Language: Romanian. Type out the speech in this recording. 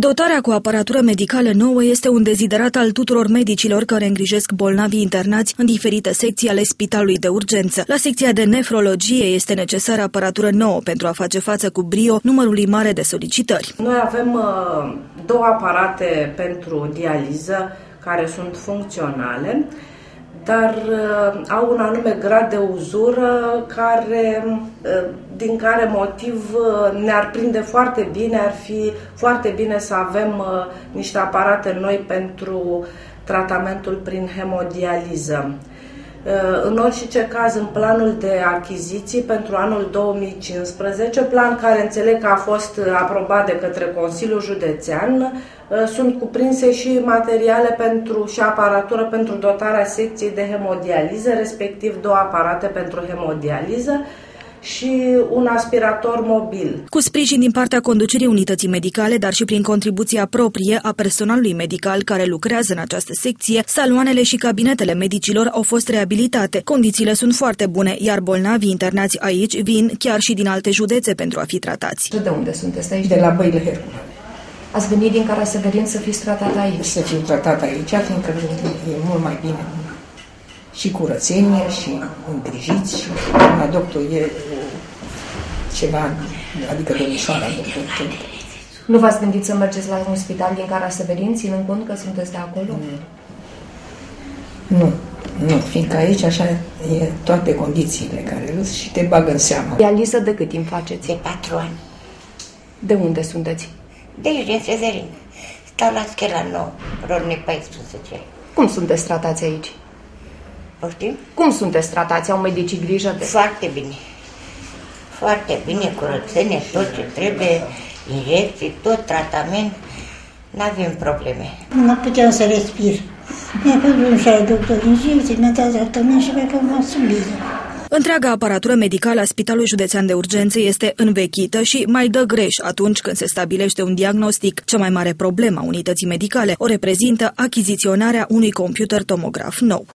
Dotarea cu aparatură medicală nouă este un deziderat al tuturor medicilor care îngrijesc bolnavii internați în diferite secții ale spitalului de urgență. La secția de nefrologie este necesară aparatură nouă pentru a face față cu brio numărului mare de solicitări. Noi avem uh, două aparate pentru dializă care sunt funcționale dar uh, au un anume grad de uzură care, uh, din care motiv uh, ne-ar prinde foarte bine, ar fi foarte bine să avem uh, niște aparate noi pentru tratamentul prin hemodializă. Uh, în orice caz, în planul de achiziții pentru anul 2015, plan care înțeleg că a fost aprobat de către Consiliul Județean, uh, sunt cuprinse și materiale pentru și aparatură pentru dotarea secției de hemodializă, respectiv două aparate pentru hemodializă, și un aspirator mobil. Cu sprijin din partea conducerii unității medicale, dar și prin contribuția proprie a personalului medical care lucrează în această secție, saloanele și cabinetele medicilor au fost reabilitate. Condițiile sunt foarte bune, iar bolnavii internați aici vin chiar și din alte județe pentru a fi tratați. De unde sunteți aici? De la Băile Hercule. Ați venit din Caraseverin să fiți tratat aici? Să fiu tratat aici, fiindcă e mult mai bine și curățenie și îngrijiți și la doctor e ceva, adică domnișoara doctor. Tot. Nu v-ați gândit să mergeți la un spital din Caraseverin, ținând cont că sunteți de acolo? Nu, nu, fiindcă aici așa e toate condițiile care îl și te bagă în seamă. Dializă de cât timp faceți? De patru ani. De unde sunteți? De aici, din Severin. Stau la Schela 9, Rodney 14. Cum sunteți tratați aici? Poftim? Cum sunteți tratați? Au medicii grijă de... Foarte bine. Foarte bine, curățenie, tot ce trebuie, injecții, tot tratament. Nu avem probleme. Nu mai puteam să respir. Mi-a făcut și la doctor injecții, mi-a dat tratament și cred că m-a bine. Întreaga aparatură medicală a Spitalului Județean de Urgențe este învechită și mai dă greș atunci când se stabilește un diagnostic. Cea mai mare problemă a unității medicale o reprezintă achiziționarea unui computer tomograf nou.